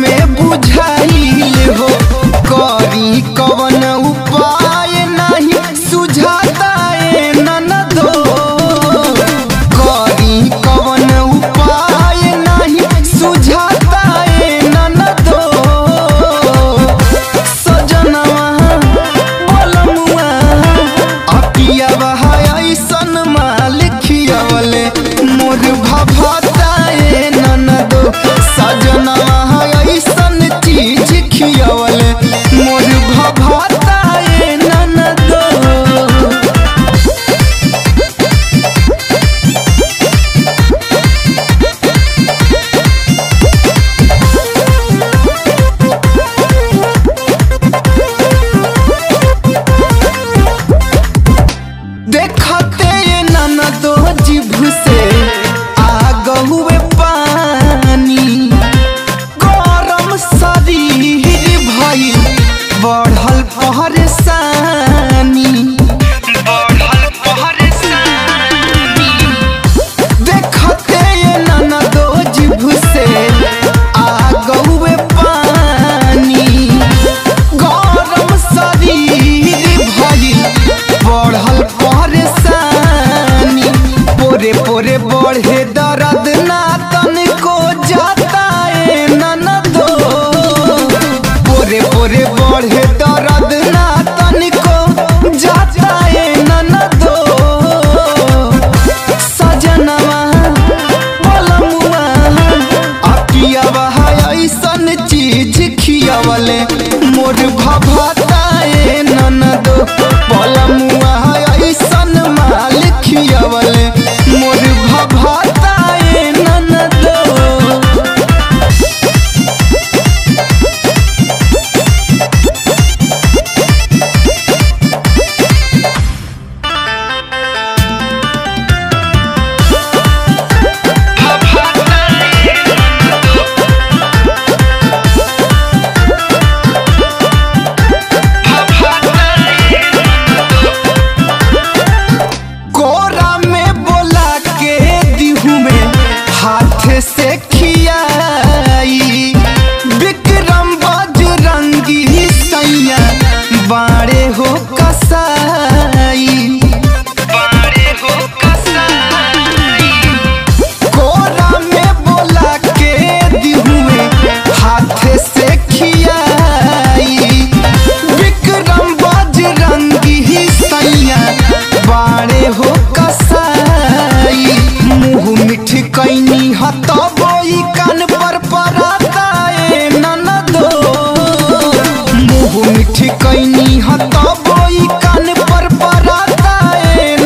में बुझाइल हो। देखते ये नाना तो जी भूस तोरे बढ़े तर। sick कैनी हत बोई कान पर पराताए मिठी कैनी हत बोई कान पर पराताए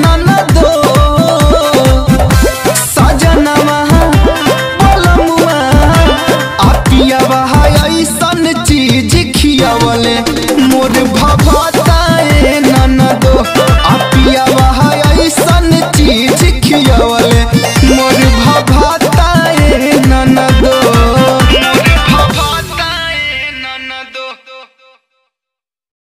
सजनवा ऐसन चीज़ खियावले, मोर भभताए, ननदो। अपियावा ऐसन चीज़ खियावले।